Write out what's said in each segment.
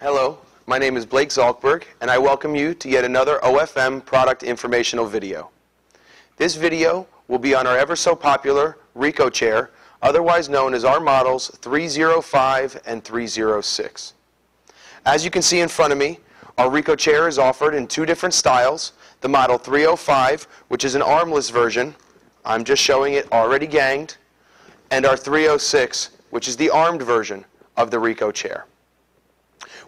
Hello, my name is Blake Zalkberg, and I welcome you to yet another OFM product informational video. This video will be on our ever so popular Rico chair, otherwise known as our models 305 and 306. As you can see in front of me, our Rico chair is offered in two different styles. The model 305, which is an armless version, I'm just showing it already ganged, and our 306, which is the armed version of the Rico chair.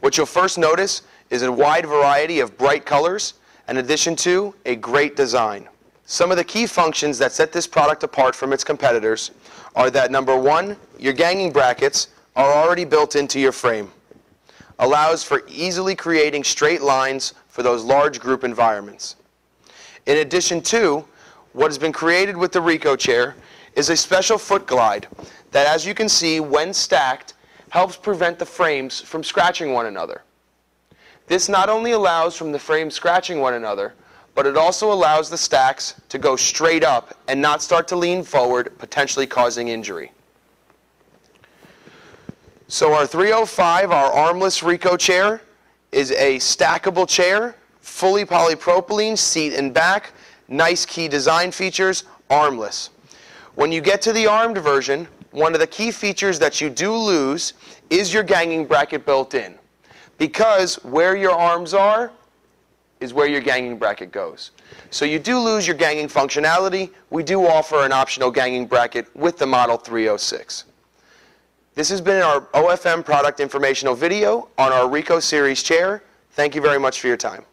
What you'll first notice is a wide variety of bright colors, in addition to a great design. Some of the key functions that set this product apart from its competitors are that number one, your ganging brackets are already built into your frame. Allows for easily creating straight lines for those large group environments. In addition to, what has been created with the Rico chair is a special foot glide that as you can see when stacked helps prevent the frames from scratching one another. This not only allows from the frames scratching one another, but it also allows the stacks to go straight up and not start to lean forward, potentially causing injury. So our 305, our armless Rico chair, is a stackable chair, fully polypropylene, seat and back, nice key design features, armless. When you get to the armed version, one of the key features that you do lose is your ganging bracket built in. Because where your arms are is where your ganging bracket goes. So you do lose your ganging functionality. We do offer an optional ganging bracket with the Model 306. This has been our OFM product informational video on our Rico series chair. Thank you very much for your time.